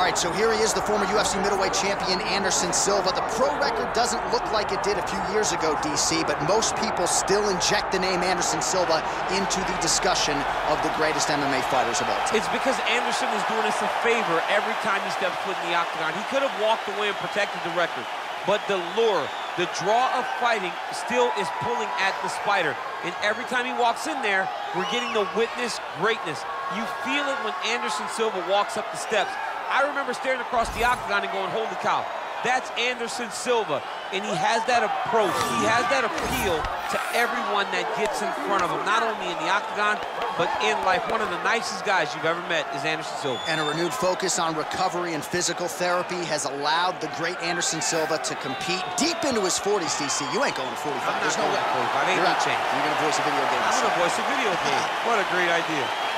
right, so here he is, the former UFC middleweight champion, Anderson Silva. The pro record doesn't look like it did a few years ago, DC, but most people still inject the name Anderson Silva into the discussion of the greatest MMA fighters of all time. It's because Anderson is doing us a favor every time he steps foot in the octagon. He could have walked away and protected the record, but the lure, the draw of fighting still is pulling at the spider. And every time he walks in there, we're getting to witness greatness. You feel it when Anderson Silva walks up the steps. I remember staring across the octagon and going, holy cow, that's Anderson Silva. And he has that approach. He has that appeal to everyone that gets in front of him, not only in the octagon, but in life. One of the nicest guys you've ever met is Anderson Silva. And a renewed focus on recovery and physical therapy has allowed the great Anderson Silva to compete deep into his 40s, DC. You ain't going to 45. I'm There's no way. 45. Ain't You're no out. chance. You're going to voice a video game. I'm going to voice a video game. What a great idea.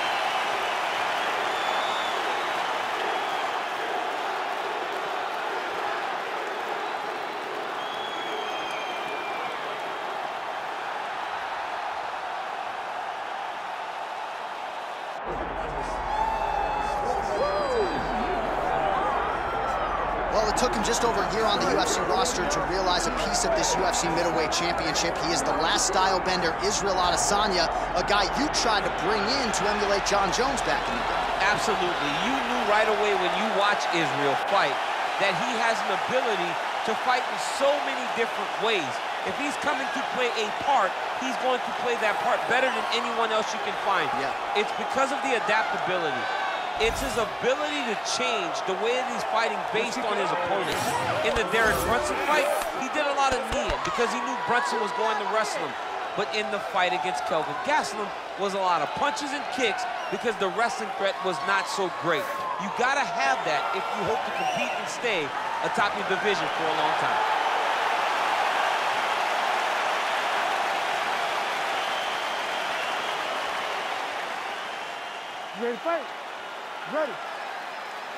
Well, it took him just over a year on the UFC roster to realize a piece of this UFC middleweight championship. He is the last style bender, Israel Adesanya, a guy you tried to bring in to emulate Jon Jones back in the day. Absolutely. You knew right away when you watch Israel fight that he has an ability to fight in so many different ways. If he's coming to play a part, he's going to play that part better than anyone else you can find. Yeah. It's because of the adaptability. It's his ability to change the way that he's fighting based on his opponent. In the Derek Brunson fight, he did a lot of kneeing because he knew Brunson was going to wrestle him. But in the fight against Kelvin Gastelum was a lot of punches and kicks because the wrestling threat was not so great. You gotta have that if you hope to compete and stay atop your division for a long time. You ready to fight? Ready.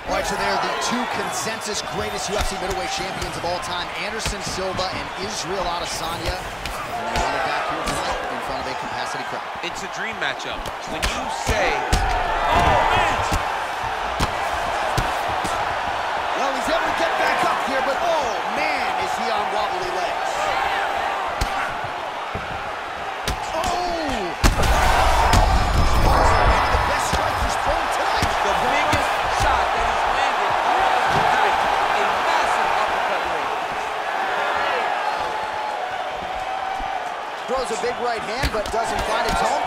All right, so they're the two consensus greatest UFC middleweight champions of all time, Anderson Silva and Israel Adesanya. And they run it back here tonight in front of a capacity crowd. It's a dream matchup. When you say, oh man, a massive uppercut leg. Throws a big right hand, but doesn't find its home.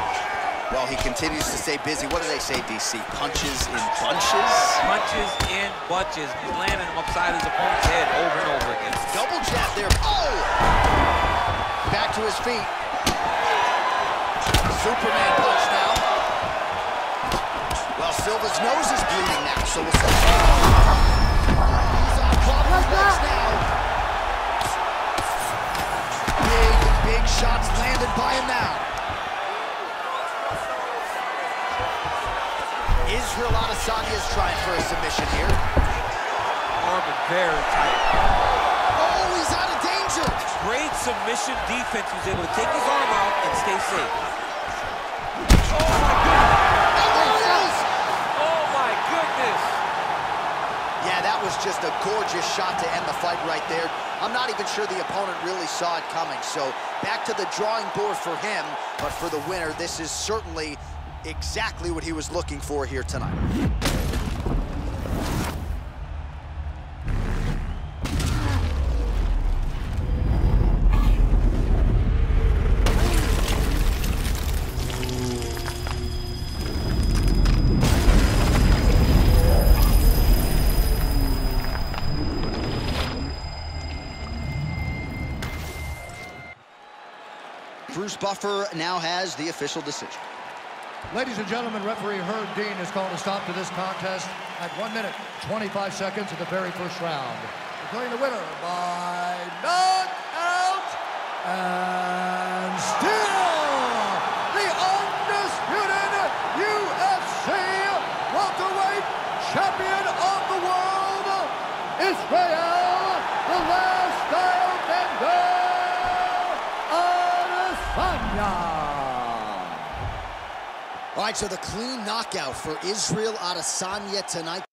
Well, he continues to stay busy. What do they say, DC? Punches in bunches? Punches in bunches. He's landing them upside his opponent's feet. Superman punch now. Well, Silva's nose is bleeding now, so we'll see. He's on wobbly legs now. Big, big shots landed by him now. Israel Adesanya is trying for a submission here. Arm very tight. Great submission defense. He was able to take his arm out and stay safe. Oh my. Oh my goodness! Yeah, that was just a gorgeous shot to end the fight right there. I'm not even sure the opponent really saw it coming. So back to the drawing board for him. But for the winner, this is certainly exactly what he was looking for here tonight. Bruce Buffer now has the official decision. Ladies and gentlemen, referee Herb Dean has called a stop to this contest at 1 minute, 25 seconds of the very first round. Declaring the winner by knockout and still the undisputed UFC welterweight champion of the world, Israel, the last style bender, Adesanya. All right, so the clean knockout for Israel Adesanya tonight.